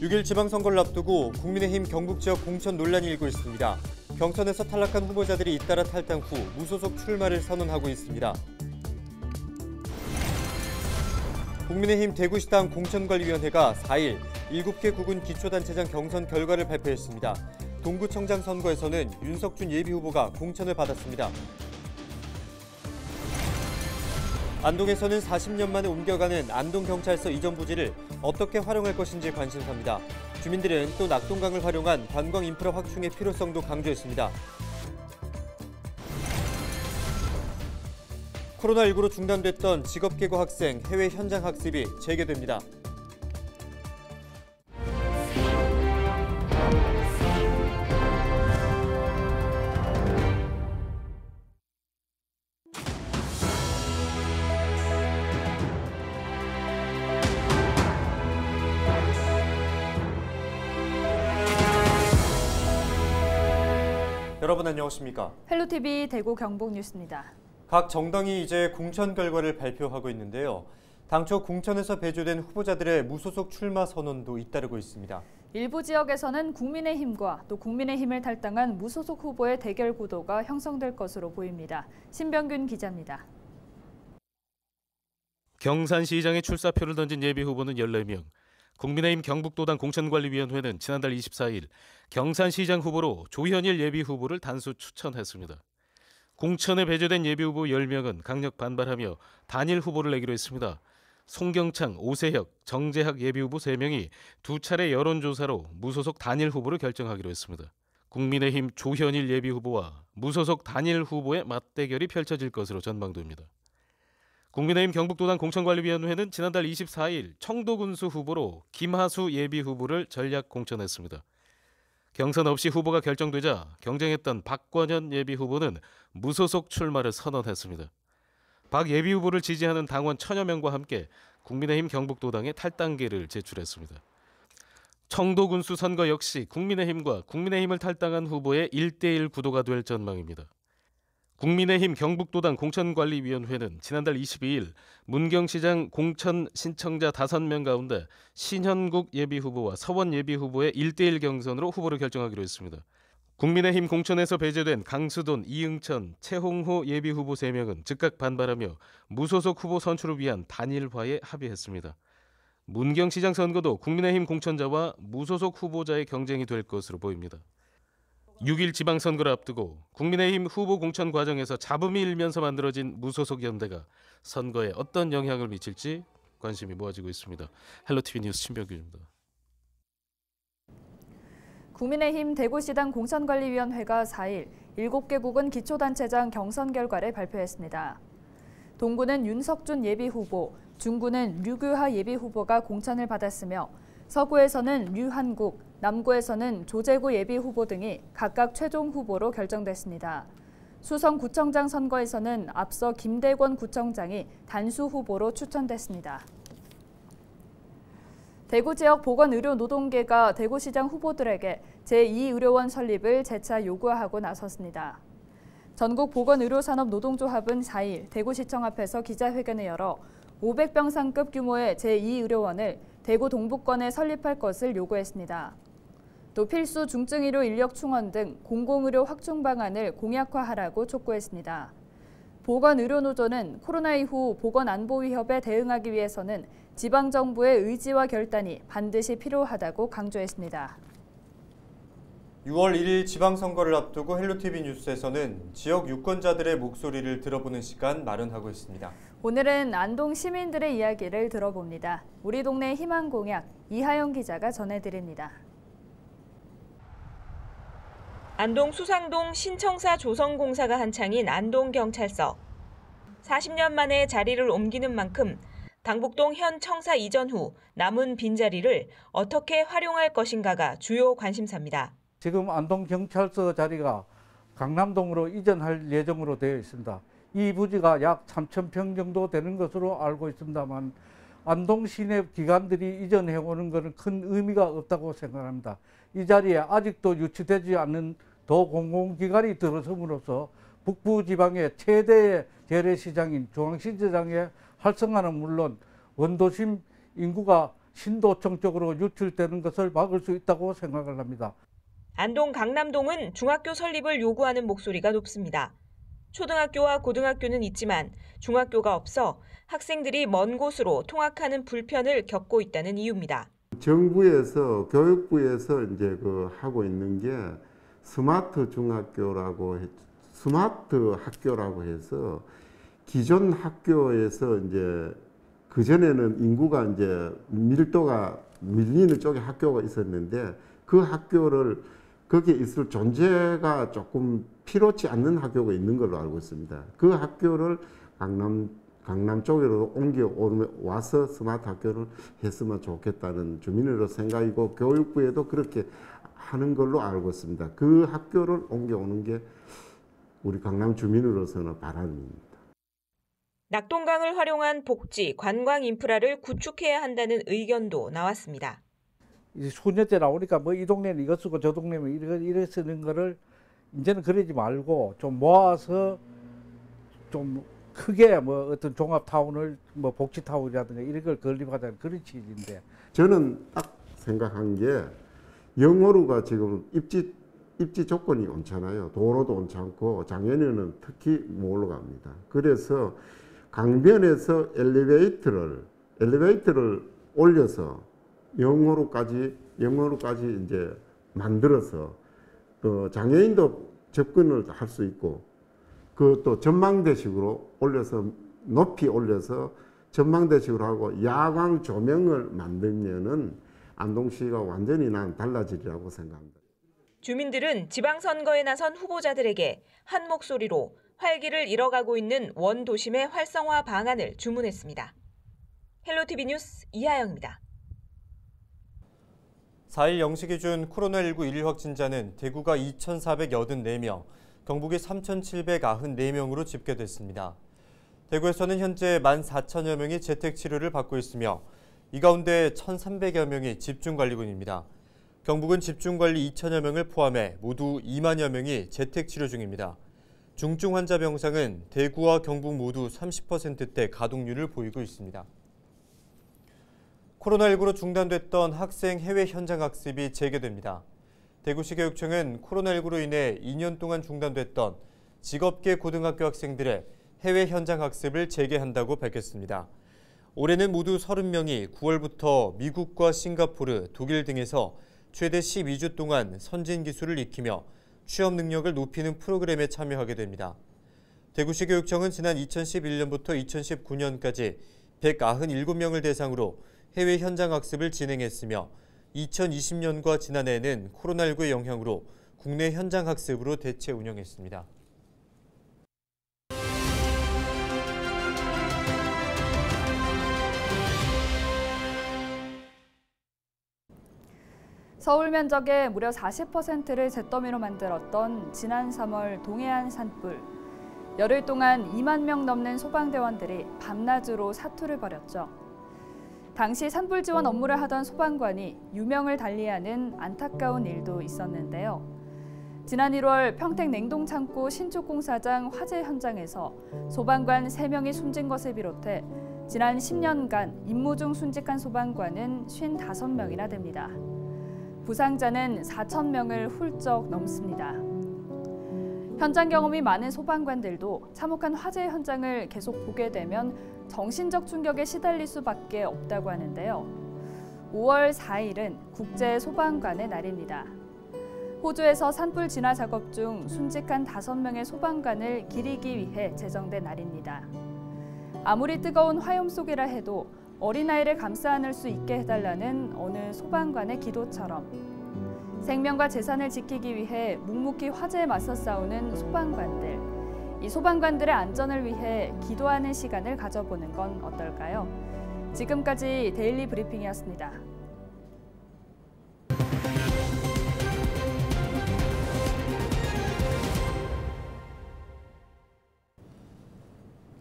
6일 지방선거를 앞두고 국민의힘 경북 지역 공천 논란이 일고 있습니다. 경선에서 탈락한 후보자들이 잇따라 탈당 후 무소속 출마를 선언하고 있습니다. 국민의힘 대구시당 공천관리위원회가 4일 7개 구군 기초단체장 경선 결과를 발표했습니다. 동구청장 선거에서는 윤석준 예비후보가 공천을 받았습니다. 안동에서는 40년 만에 옮겨가는 안동경찰서 이전 부지를 어떻게 활용할 것인지 관심사입니다. 주민들은 또 낙동강을 활용한 관광 인프라 확충의 필요성도 강조했습니다. 코로나19로 중단됐던 직업계고 학생 해외 현장 학습이 재개됩니다. 여러분 안녕하십니까? 헬로티비 대구 경북 뉴스입니다. 각 정당이 이제 공천 결과를 발표하고 있는데요. 당초 공천에서 배제된 후보자들의 무소속 출마 선언도 잇따르고 있습니다. 일부 지역에서는 국민의힘과 또 국민의힘을 탈당한 무소속 후보의 대결 구도가 형성될 것으로 보입니다. 신병균 기자입니다. 경산시장에 출사표를 던진 예비 후보는 14명. 국민의힘 경북도당 공천관리위원회는 지난달 24일 경산시장 후보로 조현일 예비 후보를 단수 추천했습니다. 공천에 배제된 예비 후보 10명은 강력 반발하며 단일 후보를 내기로 했습니다. 송경창, 오세혁, 정재학 예비 후보 3명이 두 차례 여론조사로 무소속 단일 후보를 결정하기로 했습니다. 국민의힘 조현일 예비 후보와 무소속 단일 후보의 맞대결이 펼쳐질 것으로 전망됩니다. 국민의힘 경북도당 공천관리위원회는 지난달 24일 청도군수 후보로 김하수 예비 후보를 전략 공천했습니다. 경선 없이 후보가 결정되자 경쟁했던 박권현 예비 후보는 무소속 출마를 선언했습니다. 박 예비 후보를 지지하는 당원 천여 명과 함께 국민의힘 경북도당에 탈당계를 제출했습니다. 청도군수 선거 역시 국민의힘과 국민의힘을 탈당한 후보의 1대1 구도가 될 전망입니다. 국민의힘 경북도당 공천관리위원회는 지난달 22일 문경시장 공천 신청자 5명 가운데 신현국 예비후보와 서원 예비후보의 1대1 경선으로 후보를 결정하기로 했습니다. 국민의힘 공천에서 배제된 강수돈, 이응천, 최홍호 예비후보 3명은 즉각 반발하며 무소속 후보 선출을 위한 단일화에 합의했습니다. 문경시장 선거도 국민의힘 공천자와 무소속 후보자의 경쟁이 될 것으로 보입니다. 6일 지방선거를 앞두고 국민의힘 후보 공천 과정에서 잡음이 일면서 만들어진 무소속 연대가 선거에 어떤 영향을 미칠지 관심이 모아지고 있습니다. 헬로티비 뉴스 신병규입니다. 국민의힘 대구시당 공천관리위원회가 4일 7개 구군 기초단체장 경선 결과를 발표했습니다. 동구는 윤석준 예비후보, 중구는 류규하 예비후보가 공천을 받았으며 서구에서는 류한국, 남구에서는 조재구 예비 후보 등이 각각 최종 후보로 결정됐습니다. 수성 구청장 선거에서는 앞서 김대권 구청장이 단수 후보로 추천됐습니다. 대구 지역 보건의료 노동계가 대구시장 후보들에게 제2의료원 설립을 재차 요구하고 나섰습니다. 전국 보건의료산업 노동조합은 4일 대구시청 앞에서 기자회견을 열어 500병상급 규모의 제2의료원을 대구 동북권에 설립할 것을 요구했습니다. 또 필수 중증의료 인력 충원 등 공공의료 확충 방안을 공약화하라고 촉구했습니다. 보건의료노조는 코로나 이후 보건안보 위협에 대응하기 위해서는 지방정부의 의지와 결단이 반드시 필요하다고 강조했습니다. 6월 1일 지방선거를 앞두고 헬로티비 뉴스에서는 지역 유권자들의 목소리를 들어보는 시간 마련하고 있습니다. 오늘은 안동 시민들의 이야기를 들어봅니다. 우리 동네 희망 공약 이하영 기자가 전해드립니다. 안동 수상동 신청사 조성공사가 한창인 안동경찰서. 40년 만에 자리를 옮기는 만큼 당북동 현 청사 이전 후 남은 빈자리를 어떻게 활용할 것인가가 주요 관심사입니다. 지금 안동경찰서 자리가 강남동으로 이전할 예정으로 되어 있습니다. 이 부지가 약 3,000평 정도 되는 것으로 알고 있습니다만 안동 시내 기관들이 이전해 오는 것은 큰 의미가 없다고 생각합니다. 이 자리에 아직도 유치되지 않는 더 공공기관이 들어섬으로써 북부 지방의 최대의 재래시장인 중앙시장의 활성화는 물론 원도심 인구가 신도청 쪽으로 유출되는 것을 막을 수 있다고 생각을 합니다. 안동 강남동은 중학교 설립을 요구하는 목소리가 높습니다. 초등학교와 고등학교는 있지만 중학교가 없어 학생들이 먼 곳으로 통학하는 불편을 겪고 있다는 이유입니다. 정부에서 교육부에서 이제 그 하고 있는 게 스마트 중학교라고 해- 스마트 학교라고 해서 기존 학교에서 이제 그 전에는 인구가 이제 밀도가 밀리는 쪽에 학교가 있었는데 그 학교를 거기에 있을 존재가 조금 필요치 않는 학교가 있는 걸로 알고 있습니다. 그 학교를 강남 강남 쪽으로 옮겨 와서 스마트 학교를 했으면 좋겠다는 주민으로 생각이고 교육부에도 그렇게 하는 걸로 알고 있습니다. 그 학교를 옮겨오는 게 우리 강남 주민으로서는 바람입니다. 낙동강을 활용한 복지, 관광 인프라를 구축해야 한다는 의견도 나왔습니다. 이제 수년째 나오니까 뭐 이 동네는 이거 쓰고 저 동네는 이거 이래 쓰는 거를 이제는 그러지 말고 좀 모아서 좀 크게 뭐 어떤 종합 타운을 뭐 복지 타운이라든가 이런 걸 건립하자는 그런 취지인데 저는 딱 생각한 게 영어루가 지금 입지 입지 조건이 온잖아요. 도로도 온찮고 작년에는 특히 못 올라갑니다. 그래서 강변에서 엘리베이터를 엘리베이터를 올려서 영어로까지 영어로까지 이제 만들어서 어, 장애인도 접근을 할 수 있고 그 또 전망대식으로 올려서 높이 올려서 전망대식으로 하고 야광 조명을 만들면은 안동시가 완전히 난 달라지리라고 생각합니다. 주민들은 지방선거에 나선 후보자들에게 한 목소리로 활기를 잃어가고 있는 원도심의 활성화 방안을 주문했습니다. 헬로티비 뉴스 이하영입니다. 4일 0시 기준 코로나19 일일 확진자는 대구가 2,484명, 경북이 3,794명으로 집계됐습니다. 대구에서는 현재 14,000여 명이 재택 치료를 받고 있으며 이 가운데 1,300여 명이 집중관리군입니다. 경북은 집중관리 2천여 명을 포함해 모두 2만여 명이 재택 치료 중입니다. 중증 환자 병상은 대구와 경북 모두 30%대 가동률을 보이고 있습니다. 코로나19로 중단됐던 학생 해외 현장 학습이 재개됩니다. 대구시 교육청은 코로나19로 인해 2년 동안 중단됐던 직업계 고등학교 학생들의 해외 현장 학습을 재개한다고 밝혔습니다. 올해는 모두 30명이 9월부터 미국과 싱가포르, 독일 등에서 최대 12주 동안 선진 기술을 익히며 취업 능력을 높이는 프로그램에 참여하게 됩니다. 대구시 교육청은 지난 2011년부터 2019년까지 197명을 대상으로 해외 현장 학습을 진행했으며 2020년과 지난해에는 코로나19의 영향으로 국내 현장 학습으로 대체 운영했습니다. 서울 면적의 무려 40%를 잿더미로 만들었던 지난 3월 동해안 산불. 열흘 동안 2만 명 넘는 소방대원들이 밤낮으로 사투를 벌였죠. 당시 산불 지원 업무를 하던 소방관이 유명을 달리하는 안타까운 일도 있었는데요. 지난 1월 평택 냉동창고 신축 공사장 화재 현장에서 소방관 3명이 숨진 것을 비롯해 지난 10년간 임무 중 순직한 소방관은 55명이나 됩니다. 부상자는 4천 명을 훌쩍 넘습니다. 현장 경험이 많은 소방관들도 참혹한 화재 현장을 계속 보게 되면 정신적 충격에 시달릴 수밖에 없다고 하는데요. 5월 4일은 국제 소방관의 날입니다. 호주에서 산불 진화 작업 중 순직한 5명의 소방관을 기리기 위해 제정된 날입니다. 아무리 뜨거운 화염 속이라 해도 어린아이를 감싸 안을 수 있게 해달라는 어느 소방관의 기도처럼 생명과 재산을 지키기 위해 묵묵히 화재에 맞서 싸우는 소방관들. 이 소방관들의 안전을 위해 기도하는 시간을 가져보는 건 어떨까요? 지금까지 데일리 브리핑이었습니다.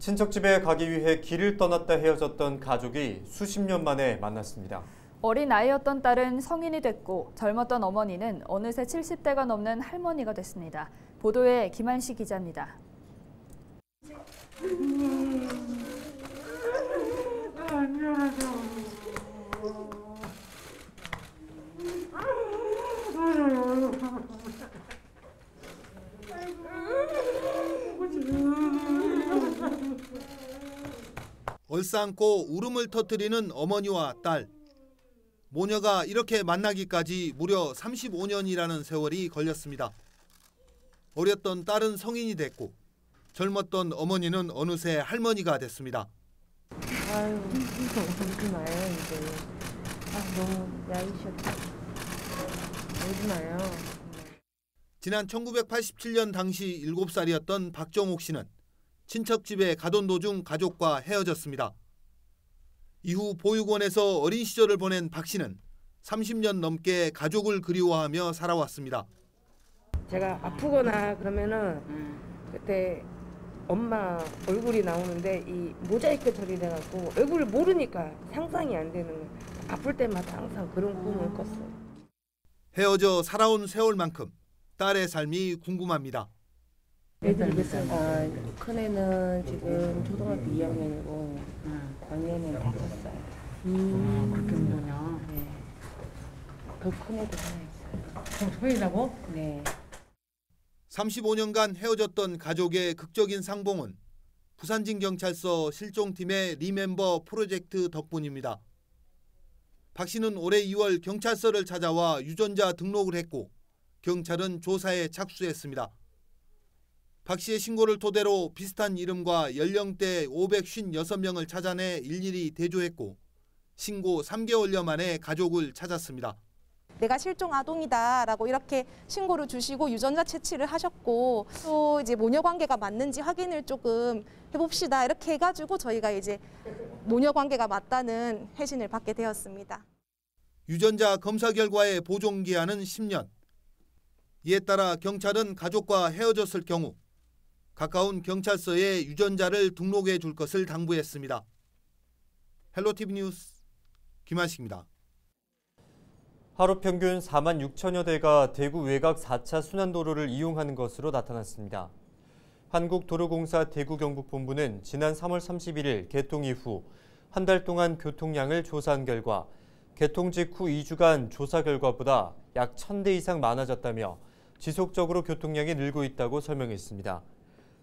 친척집에 가기 위해 길을 떠났다 헤어졌던 가족이 수십 년 만에 만났습니다. 어린 아이였던 딸은 성인이 됐고 젊었던 어머니는 어느새 70대가 넘는 할머니가 됐습니다. 보도에 김한시 기자입니다. 얼싸안고 울음을 터뜨리는 어머니와 딸. 모녀가 이렇게 만나기까지 무려 35년이라는 세월이 걸렸습니다. 어렸던 딸은 성인이 됐고 젊었던 어머니는 어느새 할머니가 됐습니다. 아유, 울지 마요, 이제. 아, 너무 야이셨다. 울지 마요. 지난 1987년 당시 7살이었던 박정옥 씨는 친척 집에 가던 도중 가족과 헤어졌습니다. 이후 보육원에서 어린 시절을 보낸 박 씨는 30년 넘게 가족을 그리워하며 살아왔습니다. 제가 아프거나 그러면은 그때 엄마 얼굴이 나오는데 이 모자이크 처리돼 갖고 얼굴을 모르니까 상상이 안 되는 거예요. 아플 때마다 항상 그런 꿈을 꿨어요. 헤어져 살아온 세월만큼 딸의 삶이 궁금합니다. 애들이 몇 살? 아, 큰 애는 지금 초등학교 2학년이고 언니는 다섯 살. 음, 그렇겠군요. 네. 더큰 애도 하나 있어요. 그럼 소이라고? 네. 35년간 헤어졌던 가족의 극적인 상봉은 부산진 경찰서 실종팀의 리멤버 프로젝트 덕분입니다. 박 씨는 올해 2월 경찰서를 찾아와 유전자 등록을 했고 경찰은 조사에 착수했습니다. 박 씨의 신고를 토대로 비슷한 이름과 연령대 556명을 찾아내 일일이 대조했고 신고 3개월여 만에 가족을 찾았습니다. 내가 실종 아동이다라고 이렇게 신고를 주시고 유전자 채취를 하셨고 또 이제 모녀 관계가 맞는지 확인을 조금 해봅시다 이렇게 해가지고 저희가 이제 모녀 관계가 맞다는 회신을 받게 되었습니다. 유전자 검사 결과의 보존 기한은 10년. 이에 따라 경찰은 가족과 헤어졌을 경우 가까운 경찰서에 유전자를 등록해 줄 것을 당부했습니다. 헬로티비 뉴스 김한식입니다. 하루 평균 4만 6천여 대가 대구 외곽 4차 순환도로를 이용하는 것으로 나타났습니다. 한국도로공사 대구경북본부는 지난 3월 31일 개통 이후 한 달 동안 교통량을 조사한 결과 개통 직후 2주간 조사 결과보다 약 1,000대 이상 많아졌다며 지속적으로 교통량이 늘고 있다고 설명했습니다.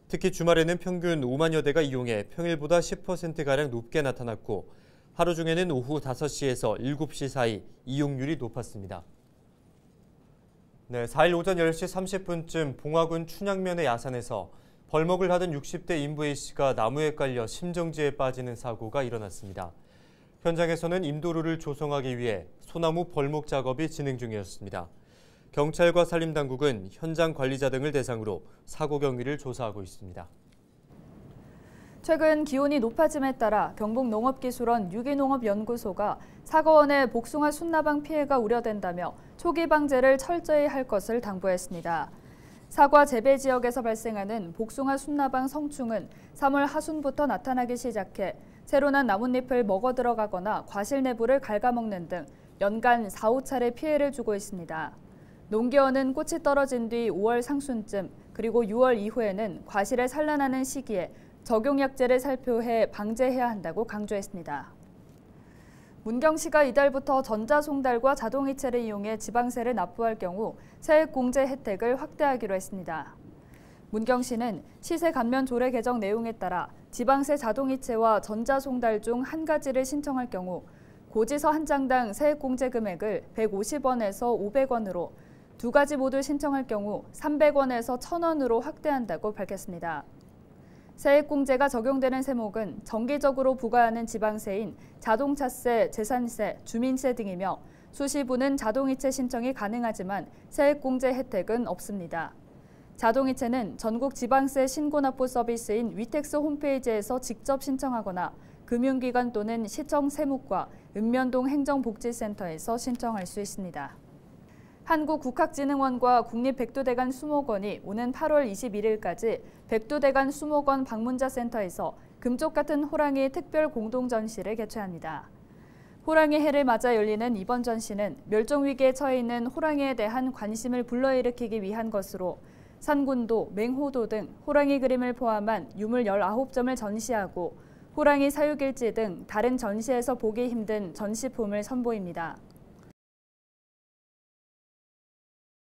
특히 주말에는 평균 5만여 대가 이용해 평일보다 10%가량 높게 나타났고 하루 중에는 오후 5시에서 7시 사이 이용률이 높았습니다. 네, 4일 오전 10시 30분쯤 봉화군 춘향면의 야산에서 벌목을 하던 60대 인부 A씨가 나무에 깔려 심정지에 빠지는 사고가 일어났습니다. 현장에서는 인도로를 조성하기 위해 소나무 벌목 작업이 진행 중이었습니다. 경찰과 산림당국은 현장 관리자 등을 대상으로 사고 경위를 조사하고 있습니다. 최근 기온이 높아짐에 따라 경북농업기술원 유기농업연구소가 사과원의 복숭아 순나방 피해가 우려된다며 초기 방제를 철저히 할 것을 당부했습니다. 사과 재배 지역에서 발생하는 복숭아 순나방 성충은 3월 하순부터 나타나기 시작해 새로 난 나뭇잎을 먹어 들어가거나 과실 내부를 갉아먹는 등 연간 4, 5차례 피해를 주고 있습니다. 농기원은 꽃이 떨어진 뒤 5월 상순쯤 그리고 6월 이후에는 과실에 산란하는 시기에 적용 약제를 살표해 방제해야 한다고 강조했습니다. 문경시가 이달부터 전자송달과 자동이체를 이용해 지방세를 납부할 경우 세액 공제 혜택을 확대하기로 했습니다. 문경시는 시세 감면 조례 개정 내용에 따라 지방세 자동이체와 전자송달 중 한 가지를 신청할 경우 고지서 한 장당 세액 공제 금액을 150원에서 500원으로 두 가지 모두 신청할 경우 300원에서 1000원으로 확대한다고 밝혔습니다. 세액공제가 적용되는 세목은 정기적으로 부과하는 지방세인 자동차세, 재산세, 주민세 등이며 수시부는 자동이체 신청이 가능하지만 세액공제 혜택은 없습니다. 자동이체는 전국 지방세 신고납부 서비스인 위텍스 홈페이지에서 직접 신청하거나 금융기관 또는 시청 세무과 읍면동 행정복지센터에서 신청할 수 있습니다. 한국국학진흥원과 국립백두대간 수목원이 오는 8월 21일까지 백두대간 수목원 방문자 센터에서 금쪽 같은 호랑이 특별 공동 전시를 개최합니다. 호랑이 해를 맞아 열리는 이번 전시는 멸종 위기에 처해 있는 호랑이에 대한 관심을 불러일으키기 위한 것으로 산군도, 맹호도 등 호랑이 그림을 포함한 유물 19점을 전시하고 호랑이 사육일지 등 다른 전시에서 보기 힘든 전시품을 선보입니다.